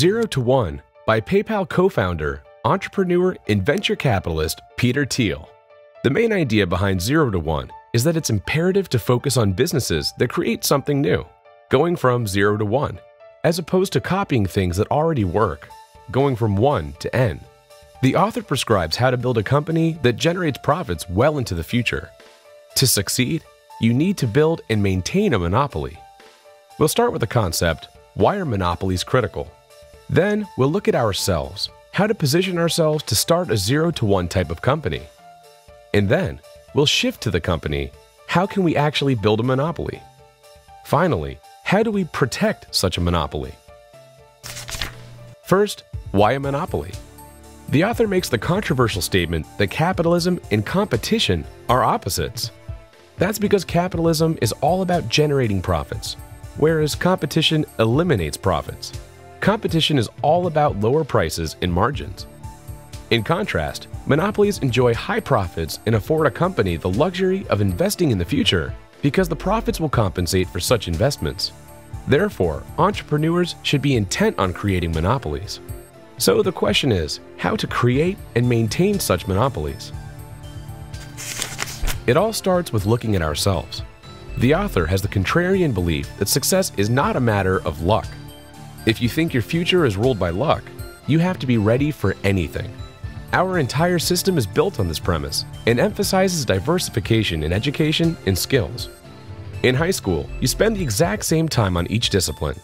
Zero to One by PayPal co founder, entrepreneur, and venture capitalist Peter Thiel. The main idea behind Zero to One is that it's imperative to focus on businesses that create something new, going from zero to one, as opposed to copying things that already work, going from one to N. The author prescribes how to build a company that generates profits well into the future. To succeed, you need to build and maintain a monopoly. We'll start with the concept why are monopolies critical? Then we'll look at ourselves, how to position ourselves to start a zero to one type of company. And then we'll shift to the company how can we actually build a monopoly? Finally, how do we protect such a monopoly? First, why a monopoly? The author makes the controversial statement that capitalism and competition are opposites. That's because capitalism is all about generating profits, whereas competition eliminates profits. Competition is all about lower prices and margins. In contrast, monopolies enjoy high profits and afford a company the luxury of investing in the future because the profits will compensate for such investments. Therefore, entrepreneurs should be intent on creating monopolies. So the question is how to create and maintain such monopolies. It all starts with looking at ourselves. The author has the contrarian belief that success is not a matter of luck. If you think your future is ruled by luck, you have to be ready for anything. Our entire system is built on this premise and emphasizes diversification in education and skills. In high school, you spend the exact same time on each discipline.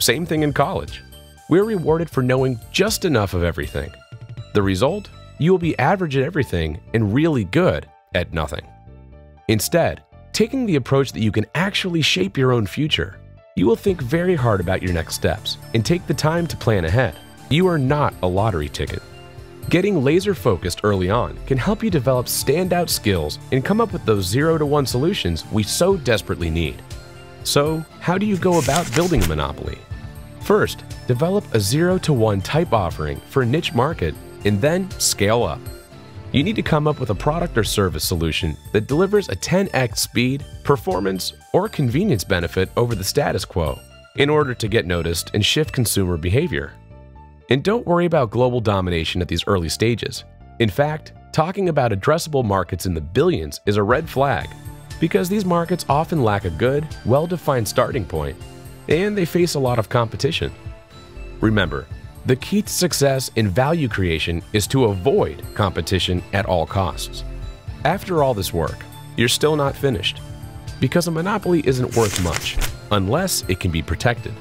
Same thing in college. We're rewarded for knowing just enough of everything. The result? You will be average at everything and really good at nothing. Instead, taking the approach that you can actually shape your own future, you will think very hard about your next steps and take the time to plan ahead. You are not a lottery ticket. Getting laser focused early on can help you develop standout skills and come up with those 0 to 1 solutions we so desperately need. So, how do you go about building a monopoly? First, develop a 0 to 1 type offering for a niche market and then scale up. You need to come up with a product or service solution that delivers a 10x speed, performance, or convenience benefit over the status quo in order to get noticed and shift consumer behavior. And don't worry about global domination at these early stages. In fact, talking about addressable markets in the billions is a red flag because these markets often lack a good, well defined starting point and they face a lot of competition. Remember, the key to success in value creation is to avoid competition at all costs. After all this work, you're still not finished because a monopoly isn't worth much unless it can be protected.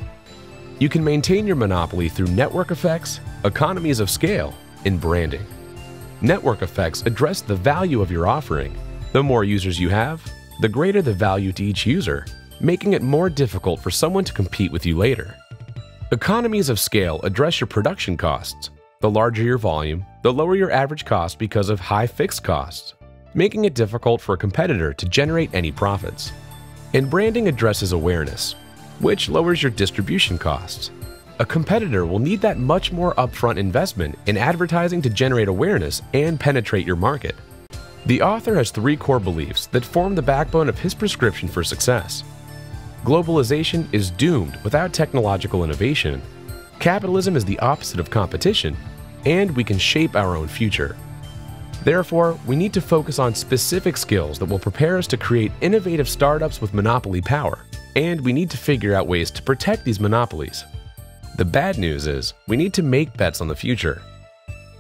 You can maintain your monopoly through network effects, economies of scale, and branding. Network effects address the value of your offering. The more users you have, the greater the value to each user, making it more difficult for someone to compete with you later. Economies of scale address your production costs. The larger your volume, the lower your average cost because of high fixed costs, making it difficult for a competitor to generate any profits. And branding addresses awareness, which lowers your distribution costs. A competitor will need that much more upfront investment in advertising to generate awareness and penetrate your market. The author has three core beliefs that form the backbone of his prescription for success. Globalization is doomed without technological innovation. Capitalism is the opposite of competition, and we can shape our own future. Therefore, we need to focus on specific skills that will prepare us to create innovative startups with monopoly power and we need to figure out ways to protect these monopolies. The bad news is we need to make bets on the future,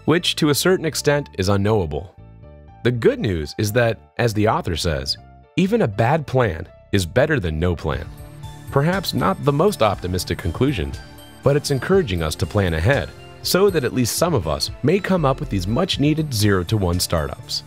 which to a certain extent is unknowable. The good news is that, as the author says, even a bad plan is better than no plan. Perhaps not the most optimistic conclusion, but it's encouraging us to plan ahead so that at least some of us may come up with these much needed 0 to 1 startups.